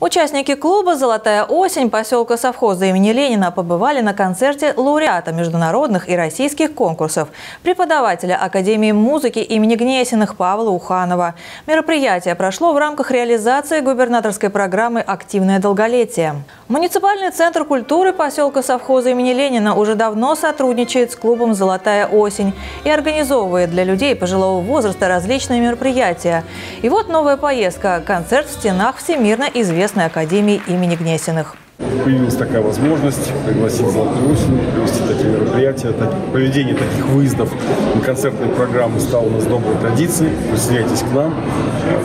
Участники клуба «Золотая осень» поселка совхоза имени Ленина побывали на концерте лауреата международных и российских конкурсов, преподавателя Академии музыки имени Гнесиных Павла Уханова. Мероприятие прошло в рамках реализации губернаторской программы «Активное долголетие». Муниципальный центр культуры поселка совхоза имени Ленина уже давно сотрудничает с клубом «Золотая осень» и организовывает для людей пожилого возраста различные мероприятия. И вот новая поездка – концерт в стенах всемирно известного Государственной академии имени Гнесиных. Появилась такая возможность пригласить «Золотую осень», провести такие мероприятия. Проведение таких выездов на концертные программы стало у нас доброй традицией. Присоединяйтесь к нам,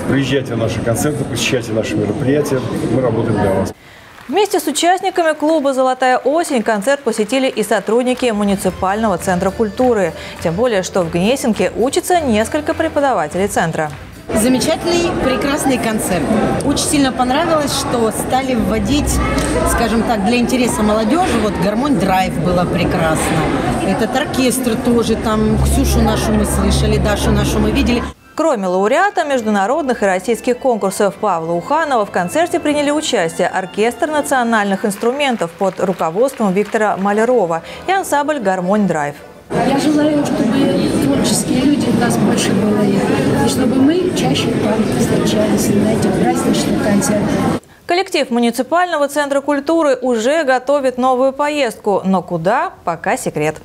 приезжайте на наши концерты, посещайте наши мероприятия. Мы работаем для вас. Вместе с участниками клуба «Золотая осень» концерт посетили и сотрудники муниципального центра культуры. Тем более, что в Гнесинке учатся несколько преподавателей центра. Замечательный, прекрасный концерт. Очень сильно понравилось, что стали вводить, скажем так, для интереса молодежи. Вот гармонь драйв было прекрасно. Этот оркестр тоже, там Ксюшу нашу мы слышали, Дашу нашу мы видели. Кроме лауреата международных и российских конкурсов Павла Уханова в концерте приняли участие оркестр национальных инструментов под руководством Виктора Малярова и ансамбль «Гармонь Драйв». Я желаю, чтобы творческие люди у нас больше было, чтобы мы чаще встречались на этих праздничных концертах. Коллектив муниципального центра культуры уже готовит новую поездку, но куда – пока секрет.